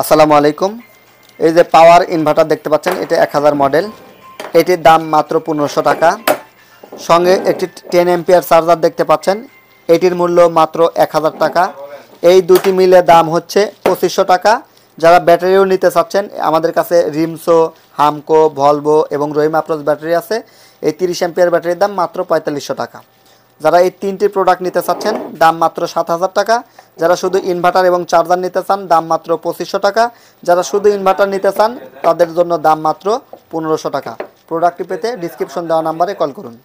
আসসালামু আলাইকুম। এই যে পাওয়ার ইনভার্টার দেখতে পাচ্ছেন, এটা এক হাজার মডেল। এটির দাম মাত্র পনেরোশো টাকা। সঙ্গে একটি টেন এম্পিয়ার চার্জার দেখতে পাচ্ছেন, এটির মূল্য মাত্র এক হাজার টাকা। এই দুটি মিলে দাম হচ্ছে পঁচিশশো টাকা। যারা ব্যাটারিও নিতে চাচ্ছেন, আমাদের কাছে রিমসো, হামকো, ভলভো এবং রহিম আপ্রোচ ব্যাটারি আছে। এই তিরিশ এম্পিয়ার ব্যাটারির দাম মাত্র পঁয়তাল্লিশশো টাকা। যারা এই তিনটি প্রোডাক্ট নিতে চাচ্ছেন, দাম মাত্র সাত হাজার টাকা। যারা শুধু ইনভার্টার এবং চার্জার নিতে চান, দাম মাত্র পঁচিশশো টাকা। যারা শুধু ইনভার্টার নিতে চান, তাদের জন্য দাম মাত্র পনেরোশো টাকা। প্রোডাক্টটি পেতে ডিসক্রিপশন দেওয়া নাম্বারে কল করুন।